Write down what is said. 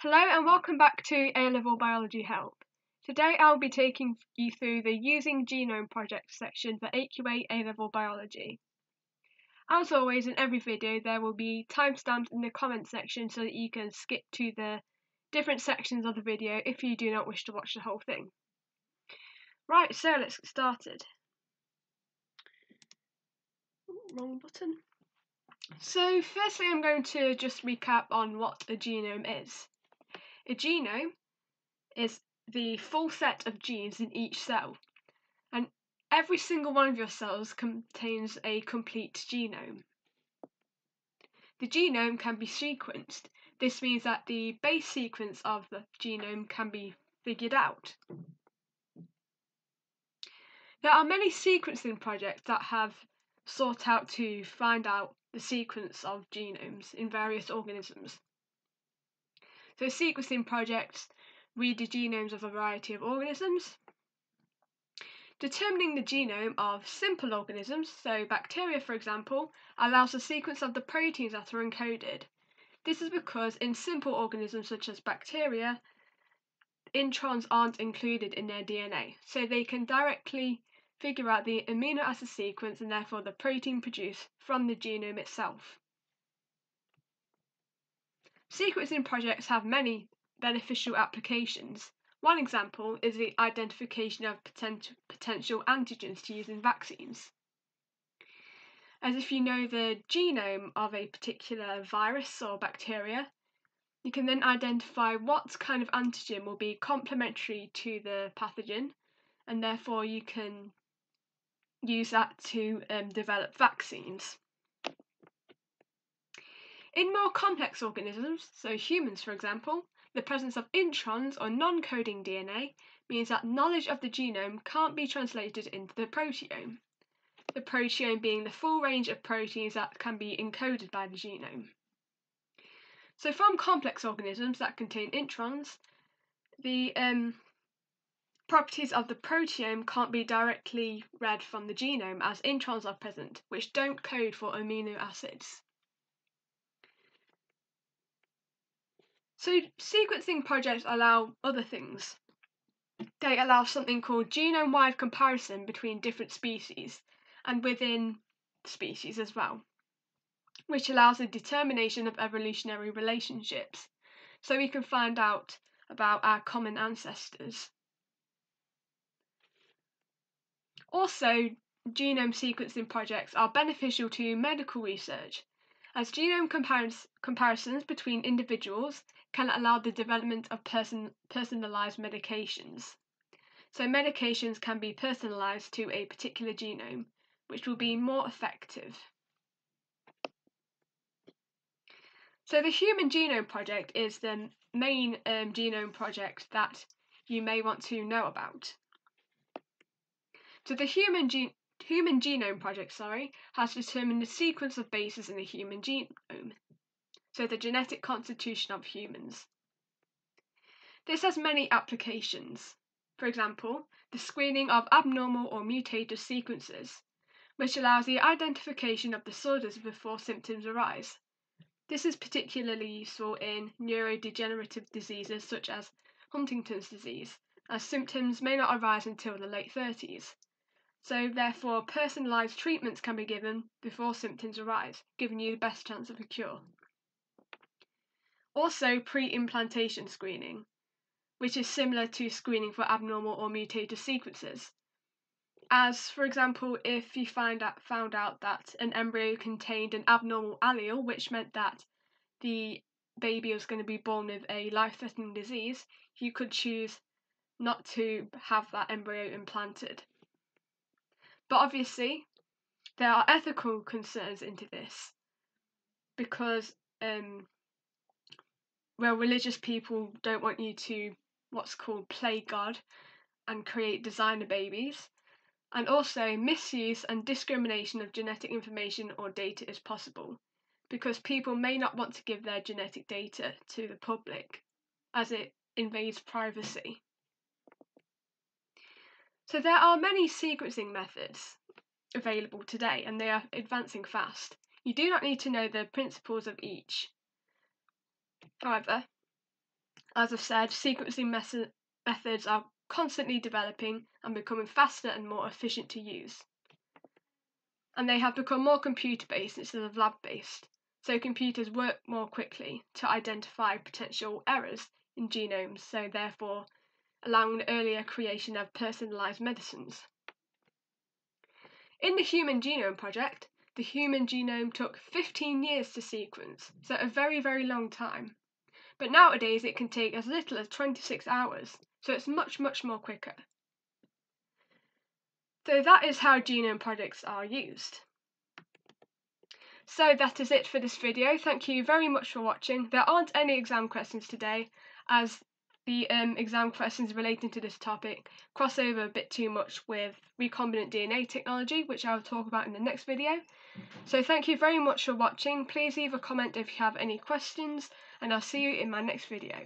Hello and welcome back to A-Level Biology Help. Today I'll be taking you through the Using Genome project section for AQA A-Level Biology. As always in every video there will be timestamps in the comment section so that you can skip to the different sections of the video if you do not wish to watch the whole thing. Right, so let's get started. Wrong button. So firstly I'm going to just recap on what a genome is. A genome is the full set of genes in each cell, and every single one of your cells contains a complete genome. The genome can be sequenced. This means that the base sequence of the genome can be figured out. There are many sequencing projects that have sought out to find out the sequence of genomes in various organisms. So sequencing projects read the genomes of a variety of organisms. Determining the genome of simple organisms, so bacteria for example, allows the sequence of the proteins that are encoded. This is because in simple organisms such as bacteria, introns aren't included in their DNA, so they can directly figure out the amino acid sequence and therefore the protein produced from the genome itself. Sequencing projects have many beneficial applications. One example is the identification of potential, potential antigens to use in vaccines. As if you know the genome of a particular virus or bacteria, you can then identify what kind of antigen will be complementary to the pathogen, and therefore you can use that to um, develop vaccines. In more complex organisms, so humans for example, the presence of introns or non-coding DNA means that knowledge of the genome can't be translated into the proteome. The proteome being the full range of proteins that can be encoded by the genome. So from complex organisms that contain introns, the um, properties of the proteome can't be directly read from the genome as introns are present, which don't code for amino acids. So sequencing projects allow other things. They allow something called genome-wide comparison between different species and within species as well, which allows the determination of evolutionary relationships, so we can find out about our common ancestors. Also, genome sequencing projects are beneficial to medical research, as genome comparis comparisons between individuals can allow the development of person personalized medications. So medications can be personalized to a particular genome, which will be more effective. So the Human Genome Project is the main um, genome project that you may want to know about. So the Human, Ge Human Genome Project sorry, has determined the sequence of bases in the human genome so the genetic constitution of humans. This has many applications. For example, the screening of abnormal or mutated sequences, which allows the identification of disorders before symptoms arise. This is particularly useful in neurodegenerative diseases such as Huntington's disease, as symptoms may not arise until the late 30s. So, therefore, personalised treatments can be given before symptoms arise, giving you the best chance of a cure. Also, pre-implantation screening, which is similar to screening for abnormal or mutated sequences. As, for example, if you find out, found out that an embryo contained an abnormal allele, which meant that the baby was going to be born with a life-threatening disease, you could choose not to have that embryo implanted. But obviously, there are ethical concerns into this because um, well, religious people don't want you to what's called play God and create designer babies. And also, misuse and discrimination of genetic information or data is possible because people may not want to give their genetic data to the public as it invades privacy. So, there are many sequencing methods available today and they are advancing fast. You do not need to know the principles of each. However, As I've said, sequencing methods are constantly developing and becoming faster and more efficient to use. And they have become more computer based instead of lab based, so computers work more quickly to identify potential errors in genomes, so therefore allowing earlier creation of personalised medicines. In the Human Genome Project, the human genome took 15 years to sequence, so a very, very long time. But nowadays it can take as little as 26 hours, so it's much, much more quicker. So that is how genome projects are used. So that is it for this video. Thank you very much for watching. There aren't any exam questions today as the um, exam questions relating to this topic cross over a bit too much with recombinant DNA technology, which I'll talk about in the next video. So thank you very much for watching. Please leave a comment if you have any questions, and I'll see you in my next video.